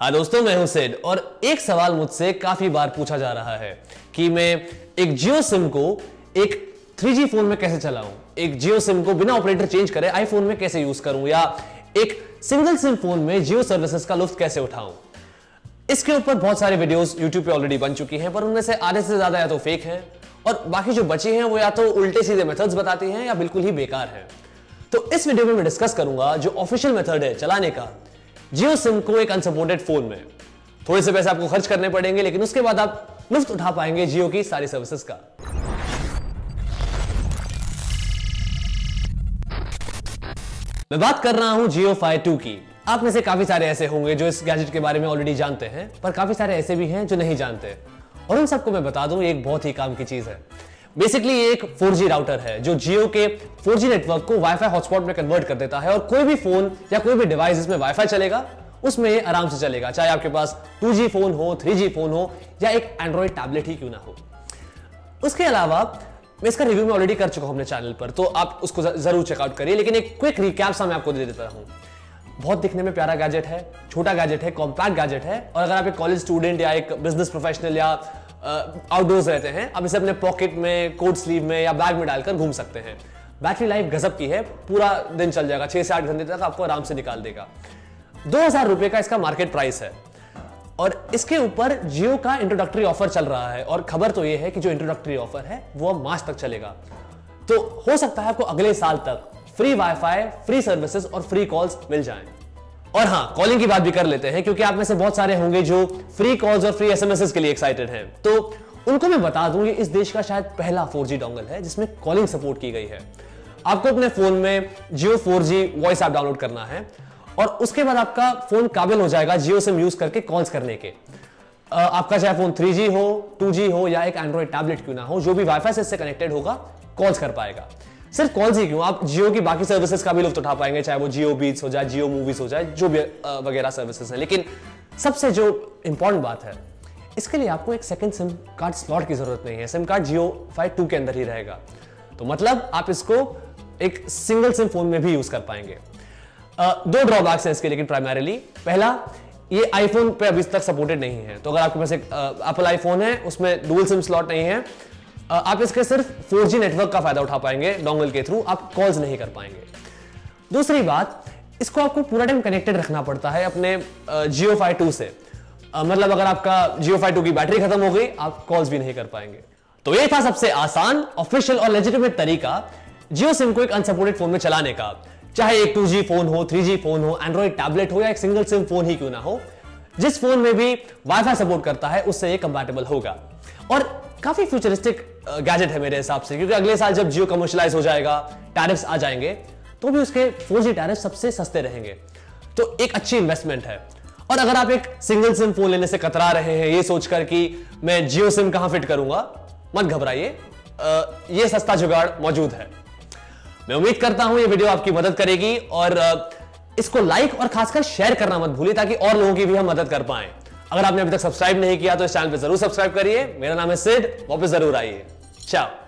हाँ दोस्तों, मैं हूँ सिड और एक सवाल मुझसे काफ़ी बार पूछा जा रहा है कि मैं एक जियो सिम को एक 3G फ़ोन में कैसे चलाऊं? एक जियो सिम को बिना ऑपरेटर चेंज करे आईफोन में कैसे यूज़ करूँ? या एक सिंगल सिम फ़ोन में जियो सर्विसेज़ का लुफ्त कैसे उठाऊं? इसके ऊपर बहुत सारे वीडियोस YouTube पे ऑलरेडी बन चुकी हैं, पर उनमें से आधे से ज़्यादा या तो फेक हैं और बाकी जो बचे हैं वो या तो उल्टे सीधे मेथड्स बताती हैं या बिल्कुल ही बेकार हैं। तो इस वीडियो में मैं डिस्कस करूँगा जो ऑफिशियल मेथड है चलाने का। जियो सिम को एक अनसपोर्टेड फ़ोन में। थोड़े से पैसे आपको खर्च करने पड़ेंगे, लेकिन उसके बाद आप लुफ्त उठा पाएँगे जियो की सारी सर्विसेज़ का। मैं बात कर रहा हूँ जियो फाइव टू की। आप में से काफ़ी सारे ऐसे होंगे जो इस गैजेट के बारे में ऑलरेडी जानते हैं, पर काफ़ी सारे ऐसे भी हैं जो नहीं जानते। और उन सबको मैं बता दूँ, एक बहुत ही काम की चीज़ है। बेसिकली एक 4G राउटर है, जो जियो के 4G नेटवर्क को वाईफाई हॉटस्पॉट में कन्वर्ट कर देता है और कोई भी फ़ोन या कोई भी डिवाइस जिसमें वाईफाई चलेगा, उसमें आराम से चलेगा, चाहे आपके पास 2G फ़ोन हो 3G फ़ोन हो, या एक एंड्रॉइड टैबलेट ही क्यों ना हो। उसके अलावा, मैं इसका रिव्यू में ऑलरेडी कर चुका हूँ अपने चैनल पर तो आप उसको ज़रूर चेकआउट करिए, लेकिन एक क्विक रिकैप सा मैं आपको दे देता हूँ। बहुत दिखने में प्यारा गैजेट है, छोटा गैजेट है कॉम्पैक्ट गैजेट है, और अगर आप एक कॉलेज स्टूडेंट या एक बिज़नेस प्रोफेशनल या आउटडोर्स रहते हैं, आप इसे अपने पॉकेट में कोट स्लीव में या बैग में डालकर घूम सकते हैं। बैटरी लाइफ गजब की है, पूरा दिन चल जाएगा, छह से आठ घंटे तक आपको आराम से निकाल देगा। दो हज़ार रुपए का इसका मार्केट प्राइस है। और इसके ऊपर जियो का इंट्रोडक्टरी ऑफ़र चल रहा है, और खबर तो यह है कि जो इंट्रोडक्टरी ऑफ़र है, वो अब मार्च तक चलेगा। तो हो सकता है आपको अगले साल तक फ्री वाईफाई फ्री सर्विसेज़ और फ्री कॉल्स मिल जाएँ। और हाँ कॉलिंग की बात भी कर लेते हैं, क्योंकि आप में से बहुत सारे होंगे जो फ्री कॉल्स और फ्री एसएमएस के लिए एक्साइटेड हैं। तो उनको मैं बता दूँ, ये इस देश का शायद पहला 4G डोंगल है, जिसमें कॉलिंग सपोर्ट की गई है। आपको अपने फ़ोन में जियो 4G वॉइस ऐप डाउनलोड करना है, और उसके बाद आपका फ़ोन काबिल हो जाएगा जियो सिम यूज़ करके कॉल्स करने के। आपका चाहे फ़ोन 3G हो 2G हो, या एक एंड्रॉइड टैबलेट क्यों ना हो, जो भी वाईफाई से इससे कनेक्टेड होगा कॉल्स कर पाएगा। सिर्फ़ कॉल ही क्यों? आप जियो की बाकी सर्विसेज़ का भी लुफ्त उठा पाएँगे, चाहे वो जियो बीट्स हो जाए जियो मूवीज़ हो जाए जो भी वगैरह सर्विसेज़ है। लेकिन सबसे जो इंपॉर्टेंट बात है, इसके लिए आपको एक सेकंड सिम कार्ड स्लॉट की ज़रूरत नहीं है। Sim card Jio five two के अंदर ही रहेगा। तो मतलब आप इसको एक सिंगल सिम फ़ोन में भी यूज़ कर पाएँगे। दो ड्रॉबैक्स है इसके, लेकिन प्राइमरीली पहला, ये आईफोन पे अभी तक सपोर्टेड नहीं है। तो अगर आपके पास एक एप्पल आईफोन है, उसमें डुअल सिम स्लॉट नहीं है। आप इसके सिर्फ़ 4G नेटवर्क का फ़ायदा उठा पाएँगे डोंगल के थ्रू आप कॉल्स नहीं कर पाएँगे। दूसरी बात, इसको आपको पूरा टाइम कनेक्टेड रखना पड़ता है अपने जियो फाई टू से। मतलब अगर आपका जियो फाई टू की बैटरी खत्म हो गई, आप कॉल्स भी नहीं कर पाएँगे। तो ये था सबसे आसान ऑफिशियल और लेजिटिमेट तरीका जियो सिम को एक अनसपोर्टेड फ़ोन में चलाने का। चाहे एक 2G फ़ोन हो 3G फ़ोन हो एंड्रॉइड टैबलेट हो या एक सिंगल सिम फ़ोन ही क्यों ना हो, जिस फ़ोन में भी वाईफाई सपोर्ट करता है, उससे ये कंपैटिबल होगा। और काफ़ी फ्यूचरिस्टिक गैजेट है मेरे हिसाब से, क्योंकि अगले साल जब जियो कमर्शलाइज हो जाएगा टैरिफ्स आ जाएँगे तो भी उसके फोर जी टैरिफ सबसे सस्ते रहेंगे। तो एक अच्छी इन्वेस्टमेंट है। और अगर आप एक सिंगल सिम फ़ोन लेने से कतरा रहे हैं, ये सोचकर कि मैं जियो सिम कहाँ फिट करूँगा, मत घबराइए ये सस्ता जुगाड़ मौजूद है। मैं उम्मीद करता हूँ ये वीडियो आपकी मदद करेगी, और इसको लाइक और खासकर शेयर करना मत भूलिए, ताकि और लोगों की भी हम मदद कर पाएँ। अगर आपने अभी तक सब्सक्राइब नहीं किया तो इस चैनल पर ज़रूर सब्सक्राइब करिए। मेरा नाम है सिड, वापस ज़रूर आइए। चाओ।